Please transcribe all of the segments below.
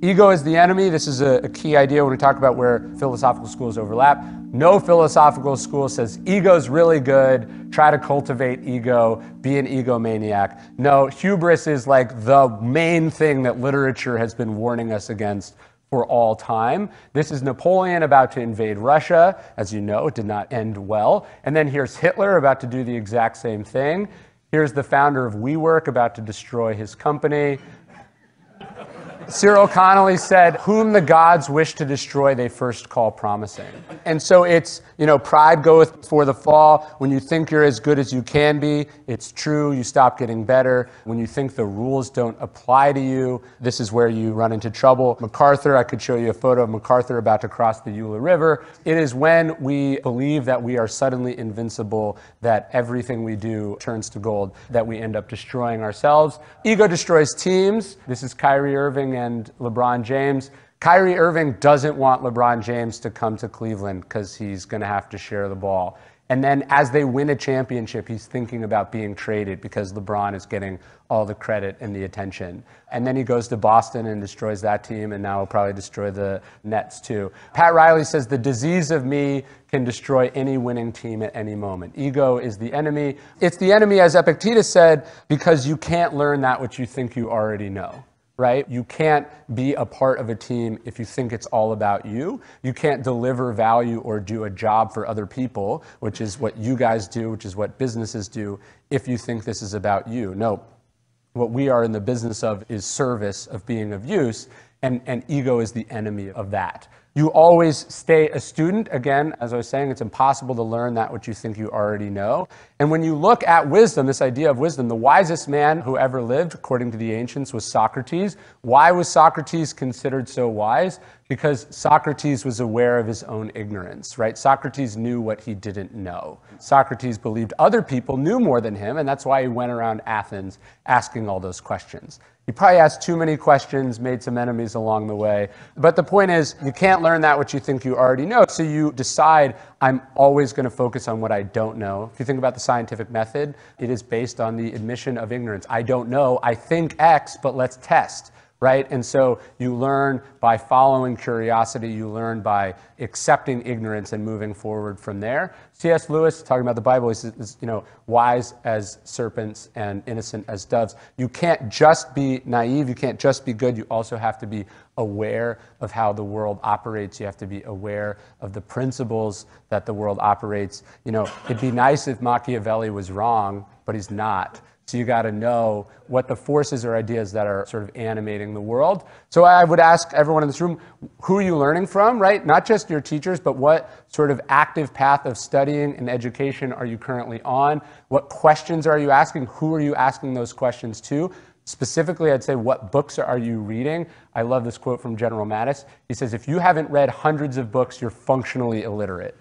Ego is the enemy. This is a, a, key idea when we talk about where philosophical schools overlap. No philosophical school says ego is really good, try to cultivate ego, be an egomaniac. No, hubris is like the main thing that literature has been warning us against for all time. This is Napoleon about to invade Russia. As you know, it did not end well. And then here's Hitler about to do the exact same thing. Here's the founder of WeWork about to destroy his company. Cyril Connolly said, Whom the gods wish to destroy, they first call promising. And so it's, you know, pride goeth before the fall. When you think you're as good as you can be, it's true, you stop getting better. When you think the rules don't apply to you, this is where you run into trouble. MacArthur, I could show you a photo of MacArthur about to cross the Yalu River. It is when we believe that we are suddenly invincible, that everything we do turns to gold, that we end up destroying ourselves. Ego destroys teams. This is Kyrie Irving and LeBron James. Kyrie Irving doesn't want LeBron James to come to Cleveland because he's going to have to share the ball. And then as they win a championship, he's thinking about being traded because LeBron is getting all the credit and the attention. And then he goes to Boston and destroys that team, and now he'll probably destroy the Nets too. Pat Riley says the disease of me can destroy any winning team at any moment. Ego is the enemy. It's the enemy, as Epictetus said, because you can't learn that which you think you already know right? You can't be a part of a team if you think it's all about you. You can't deliver value or do a job for other people, which is what you guys do, which is what businesses do, if you think this is about you. No. What we are in the business of is service, of being of use, and, and ego is the enemy of that. You always stay a student. Again, as I was saying, it's impossible to learn that which you think you already know. And when you look at wisdom, this idea of wisdom, the wisest man who ever lived, according to the ancients, was Socrates. Why was Socrates considered so wise? Because Socrates was aware of his own ignorance, right? Socrates knew what he didn't know. Socrates believed other people knew more than him, and that's why he went around Athens asking all those questions. He probably asked too many questions, made some enemies along the way. But the point is, you can't learn that which you think you already know. So you decide, I'm always going to focus on what I don't know. If you think about the scientific method, it is based on the admission of ignorance. I don't know. I think X, but let's test right? And so you learn by following curiosity, you learn by accepting ignorance and moving forward from there. C.S. Lewis, talking about the Bible, is, you know, wise as serpents and innocent as doves. You can't just be naive, you can't just be good, you also have to be aware of how the world operates. You have to be aware of the principles that the world operates. You know, it'd be nice if Machiavelli was wrong, but he's not. So you got to know what the forces or ideas that are sort of animating the world. So I would ask everyone in this room, who are you learning from, right? Not just your teachers, but what sort of active path of studying and education are you currently on? What questions are you asking? Who are you asking those questions to? Specifically, I'd say, what books are you reading? I love this quote from General Mattis. He says, if you haven't read hundreds of books, you're functionally illiterate.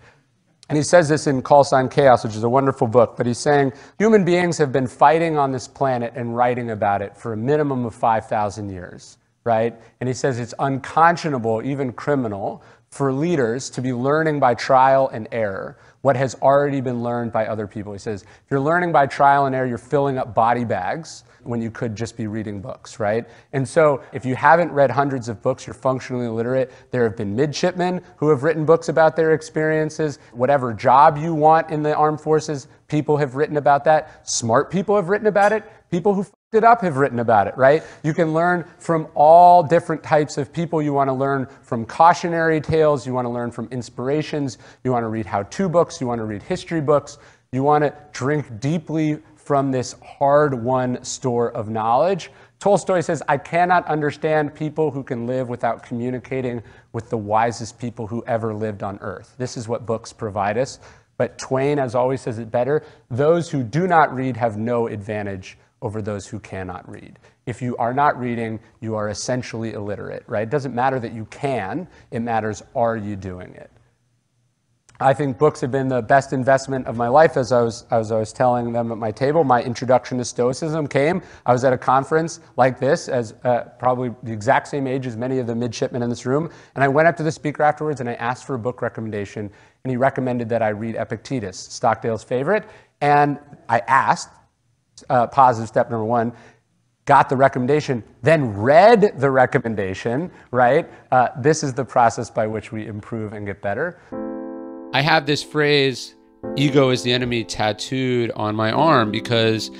And he says this in Call Sign Chaos, which is a wonderful book, but he's saying human beings have been fighting on this planet and writing about it for a minimum of 5,000 years, right? And he says it's unconscionable, even criminal, for leaders to be learning by trial and error what has already been learned by other people. He says, if you're learning by trial and error, you're filling up body bags when you could just be reading books, right? And so if you haven't read hundreds of books, you're functionally illiterate. There have been midshipmen who have written books about their experiences. Whatever job you want in the armed forces, people have written about that. Smart people have written about it. People who fucked it up have written about it, right? You can learn from all different types of people. You want to learn from cautionary tales. You want to learn from inspirations. You want to read how to books. You want to read history books. You want to drink deeply from this hard won store of knowledge. Tolstoy says, I cannot understand people who can live without communicating with the wisest people who ever lived on earth. This is what books provide us. But Twain, as always, says it better those who do not read have no advantage over those who cannot read. If you are not reading, you are essentially illiterate, right? It doesn't matter that you can, it matters are you doing it? I think books have been the best investment of my life. As I, was, as I was telling them at my table, my introduction to Stoicism came. I was at a conference like this, as uh, probably the exact same age as many of the midshipmen in this room. And I went up to the speaker afterwards and I asked for a book recommendation. And he recommended that I read Epictetus, Stockdale's favorite. And I asked, uh, positive step number one, got the recommendation, then read the recommendation, right? Uh, this is the process by which we improve and get better. I have this phrase, ego is the enemy, tattooed on my arm because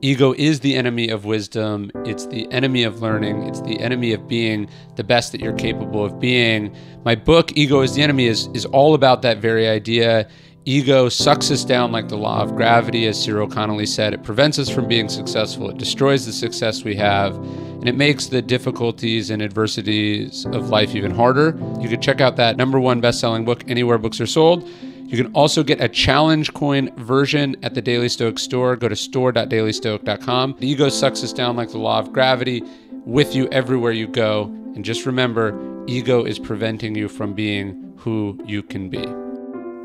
ego is the enemy of wisdom. It's the enemy of learning. It's the enemy of being the best that you're capable of being. My book, Ego is the Enemy, is, is all about that very idea. Ego sucks us down like the law of gravity, as Cyril Connolly said. It prevents us from being successful. It destroys the success we have, and it makes the difficulties and adversities of life even harder. You can check out that number one best-selling book anywhere books are sold. You can also get a challenge coin version at the Daily Stoic store. Go to store.dailystoic.com. The ego sucks us down like the law of gravity with you everywhere you go. And just remember, ego is preventing you from being who you can be.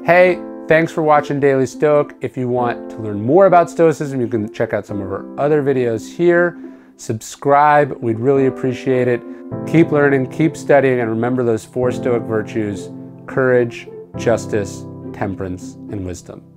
Hey, thanks for watching Daily Stoic. If you want to learn more about Stoicism, you can check out some of our other videos here. Subscribe, we'd really appreciate it. Keep learning, keep studying, and remember those four Stoic virtues courage, justice, temperance, and wisdom.